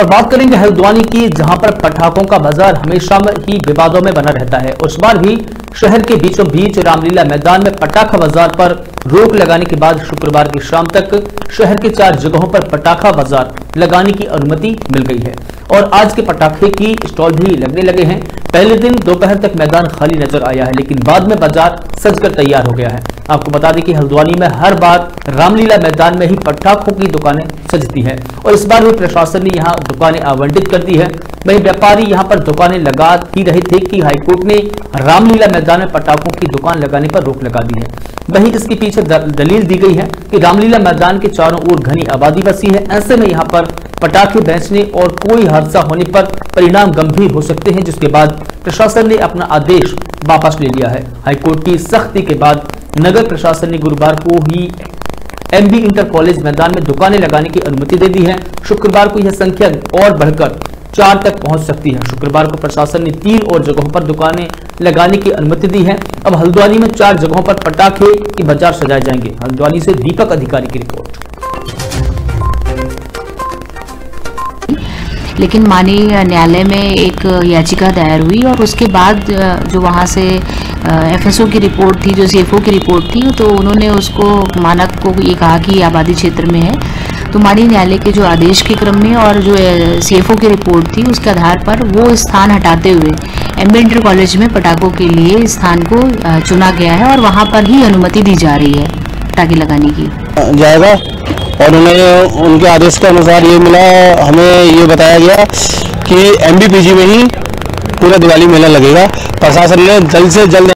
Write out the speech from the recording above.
और बात करेंगे हल्द्वानी की, जहाँ पर पटाखों का बाज़ार हमेशा ही विवादों में बना रहता है। उस बार भी शहर के बीचों बीच रामलीला मैदान में पटाखा बाज़ार पर रोक लगाने के बाद शुक्रवार की शाम तक शहर के चार जगहों पर पटाखा बाज़ार लगाने की अनुमति मिल गई है। और आज के पटाखे की स्टॉल भी लगने लगे हैं। पहले दिन दोपहर तक मैदान खाली नज़र आया है, लेकिन बाद में बाज़ार सजकर तैयार हो गया है। आपको बता दें कि हल्द्वानी में हर बार रामलीला मैदान में ही पटाखों की दुकानें सजती है, और इस बार भी प्रशासन ने यहाँ दुकानें आवंटित कर दी है। वही व्यापारी यहाँ पर दुकानें लगा ही रहे थे कि हाईकोर्ट ने रामलीला मैदान में पटाखों की दुकान लगाने पर रोक लगा दी है। वहीं इसके पीछे दलील दी गई है कि रामलीला मैदान के चारों ओर घनी आबादी बसी है। ऐसे में यहाँ पर पटाखे बेचने और कोई हादसा होने पर परिणाम गंभीर हो सकते हैं, जिसके बाद प्रशासन ने अपना आदेश वापस ले लिया है। हाईकोर्ट की सख्ती के बाद नगर प्रशासन ने गुरुवार को ही एमबी इंटर कॉलेज मैदान में दुकानें लगाने की अनुमति दे दी है। शुक्रवार को यह संख्या और बढ़कर चार तक पहुँच सकती है। शुक्रवार को प्रशासन ने तीन और जगहों पर दुकानें लगाने की अनुमति दी है। अब हल्द्वानी में चार जगहों पर पटाखे की बाज़ार सजाए जाएँगे। हल्द्वानी से दीपक अधिकारी की रिपोर्ट। लेकिन माननीय न्यायालय में एक याचिका दायर हुई और उसके बाद जो वहाँ से एफएसओ की रिपोर्ट थी, जो सीएफओ की रिपोर्ट थी तो उन्होंने उसको, मानक को ये कहा कि आबादी क्षेत्र में है। तो माननीय न्यायालय के जो आदेश के क्रम में और जो सीएफओ की रिपोर्ट थी, उसके आधार पर वो स्थान हटाते हुए एम कॉलेज में पटाखों के लिए स्थान को चुना गया है और वहाँ पर ही अनुमति दी जा रही है, पटाखे लगाने की। जाएगा? और उन्हें, उनके आदेश के अनुसार ये मिला, हमें ये बताया गया कि एमबीपीजी में ही पूरा दिवाली मेला लगेगा। प्रशासन ने जल्द से जल्द